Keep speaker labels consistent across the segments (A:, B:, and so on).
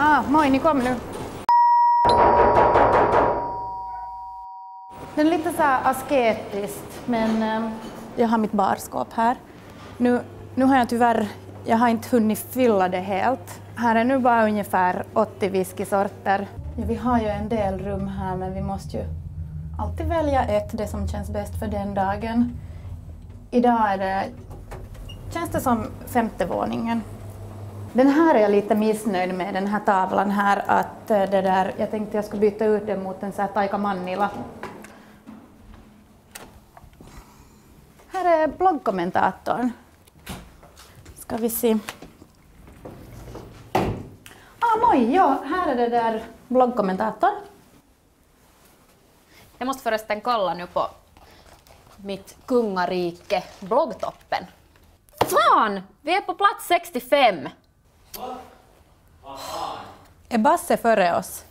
A: Ah, moi, ni kom nu. Det är lite så här asketiskt, men eh, jag har mitt barskåp här. Nu, nu har jag tyvärr jag har inte hunnit fylla det helt. Här är nu bara ungefär 80 whiskysorter. Ja, vi har ju en del rum här, men vi måste ju alltid välja ett, det som känns bäst för den dagen. Idag är det, känns det som femte våningen. Den här är jag lite missnöjd med, den här tavlan här, att eh, det där, jag tänkte jag skulle byta ut den mot en sån här Taika Mannila. Här är bloggkommentatorn. Ska vi se. Ah, moj, ja, här är det där bloggkommentatorn.
B: Jag måste förresten kolla nu på mitt kungarike bloggtoppen. Fan! Vi är på plats 65!
A: Är Basse före oss?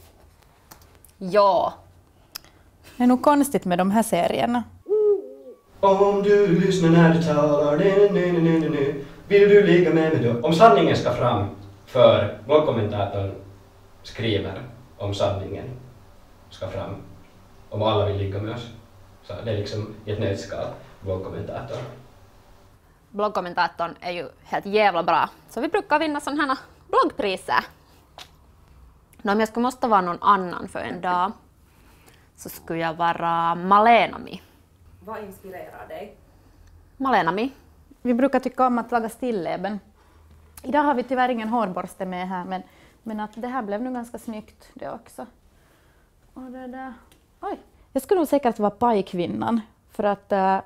B: Ja.
A: Det är nog konstigt med de här serierna.
C: Om du lyssnar när du talar, nu, nu, nu, nu, nu, vill du ligga med mig då? Om sanningen ska fram, för bloggkommentatorn skriver om sanningen ska fram, om alla vill ligga med oss. Så det är liksom i ett nötskal, bloggkommentatorn.
B: Bloggkommentatorn är ju helt jävla bra, så vi brukar vinna sådana här bloggpriser. No, om jag skulle måste vara någon annan för en dag så skulle jag vara Malenami.
D: Vad inspirerar dig?
B: Malenami.
A: Vi brukar tycka om att laga stilleben. Idag har vi tyvärr ingen hårborste med här, men, men att det här blev nu ganska snyggt det också. Och det där. Oj, jag skulle nog säkert vara pajkvinnan, för att uh,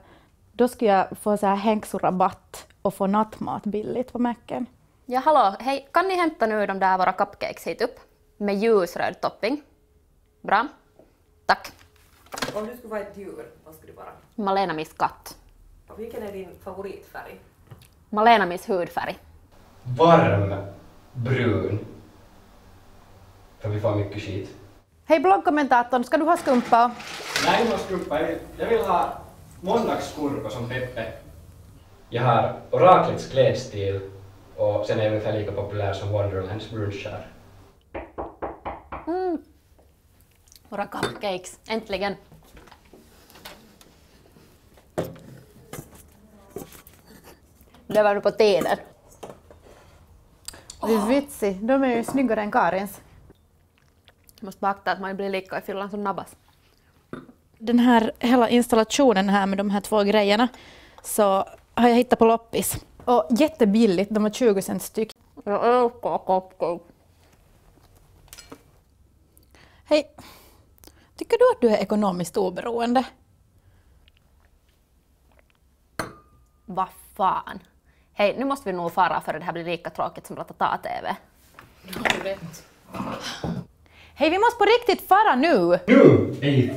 A: då skulle jag få så här hängsorabatt och få nattmat billigt på macken.
B: Ja, hallå, hej, kan ni hämta nu de där våra cupcakes hit upp? Med ljusröd topping. Bra. Tack.
D: Om du skulle vara ett djur, vad skulle du vara?
B: Malenamis katt.
D: Och vilken är din favoritfärg?
B: Malenamis hudfärg.
C: Varm, brun. För vi får mycket skit.
A: Hej bloggkommentatorn, ska du ha skumpa?
C: Nej, jag skruppa. Jag vill ha måndagskurko som Peppe. Jag har oraklets klädstil och sen är jag ungefär lika populär som Wonderlands brunchar.
B: Våra cupcakes. Äntligen. Det var nu på tiden.
A: Du är vitsig, de är ju snyggare än Karins.
B: Jag måste beakta att man blir lika i fyllan som Nabbas.
A: Den här hela installationen här med de här två grejerna så har jag hittat på loppis. Och jättebilligt, de var 20 cent styck.
B: Jag älskar cupcake.
A: Hej, tycker du att du är ekonomiskt oberoende?
B: Vad fan. Hej, nu måste vi nog fara för det här blir lika tråkigt som Ratata-TV.
A: Hej, vi måste på riktigt fara nu!
C: Nu! Hej!